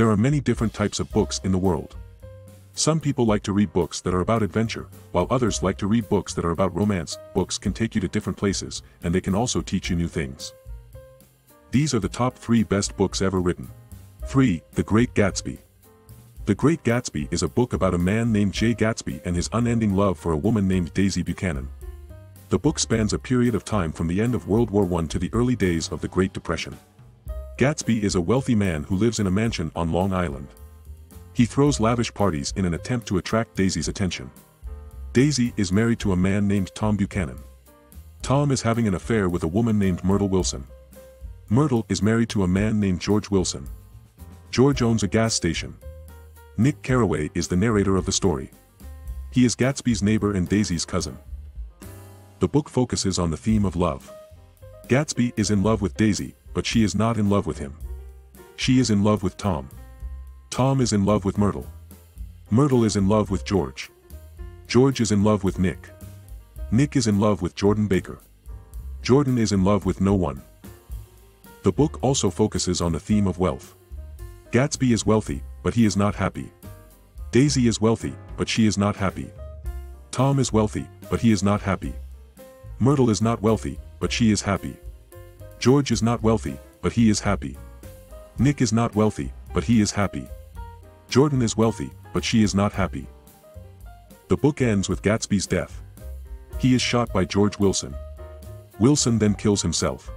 There are many different types of books in the world. Some people like to read books that are about adventure, while others like to read books that are about romance. Books can take you to different places, and they can also teach you new things. These are the top 3 best books ever written. 3. The Great Gatsby. The Great Gatsby is a book about a man named Jay Gatsby and his unending love for a woman named Daisy Buchanan. The book spans a period of time from the end of World War I to the early days of the Great Depression. Gatsby is a wealthy man who lives in a mansion on Long Island. He throws lavish parties in an attempt to attract Daisy's attention. Daisy is married to a man named Tom Buchanan. Tom is having an affair with a woman named Myrtle Wilson. Myrtle is married to a man named George Wilson. George owns a gas station. Nick Carraway is the narrator of the story. He is Gatsby's neighbor and Daisy's cousin. The book focuses on the theme of love. Gatsby is in love with Daisy, but she is not in love with him. She is in love with Tom. Tom is in love with Myrtle. Myrtle is in love with George. George is in love with Nick. Nick is in love with Jordan Baker. Jordan is in love with no one. The book also focuses on the theme of wealth. Gatsby is wealthy, but he is not happy. Daisy is wealthy, but she is not happy. Tom is wealthy, but he is not happy. Myrtle is not wealthy, but she is happy. George is not wealthy, but he is happy. Nick is not wealthy, but he is happy. Jordan is wealthy, but she is not happy. The book ends with Gatsby's death. He is shot by George Wilson. Wilson then kills himself.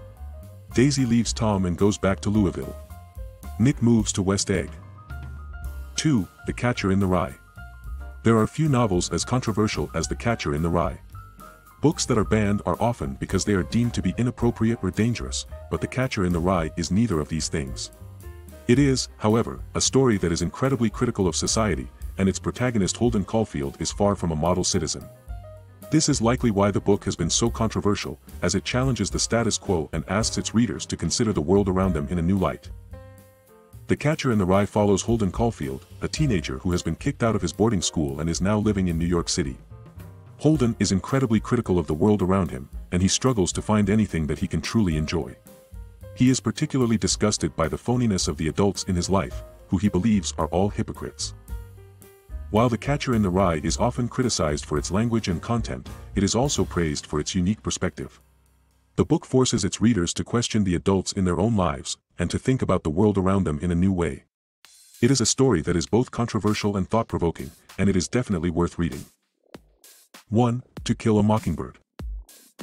Daisy leaves Tom and goes back to Louisville. Nick moves to West Egg. 2. The Catcher in the Rye. There are few novels as controversial as The Catcher in the Rye. Books that are banned are often because they are deemed to be inappropriate or dangerous, but The Catcher in the Rye is neither of these things. It is, however, a story that is incredibly critical of society, and its protagonist Holden Caulfield is far from a model citizen. This is likely why the book has been so controversial, as it challenges the status quo and asks its readers to consider the world around them in a new light. The Catcher in the Rye follows Holden Caulfield, a teenager who has been kicked out of his boarding school and is now living in New York City. Holden is incredibly critical of the world around him, and he struggles to find anything that he can truly enjoy. He is particularly disgusted by the phoniness of the adults in his life, who he believes are all hypocrites. While The Catcher in the Rye is often criticized for its language and content, it is also praised for its unique perspective. The book forces its readers to question the adults in their own lives, and to think about the world around them in a new way. It is a story that is both controversial and thought-provoking, and it is definitely worth reading. 1. To Kill a Mockingbird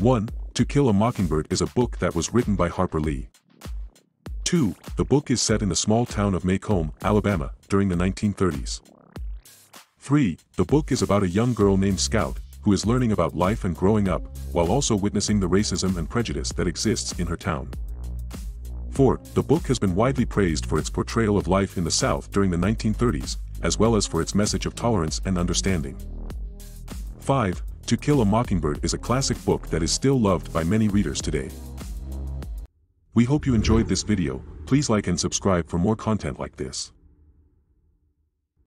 1. To Kill a Mockingbird is a book that was written by Harper Lee. 2. The book is set in the small town of Maycomb, Alabama, during the 1930s. 3. The book is about a young girl named Scout, who is learning about life and growing up, while also witnessing the racism and prejudice that exists in her town. 4. The book has been widely praised for its portrayal of life in the South during the 1930s, as well as for its message of tolerance and understanding. 5. To Kill a Mockingbird is a classic book that is still loved by many readers today. We hope you enjoyed this video, please like and subscribe for more content like this.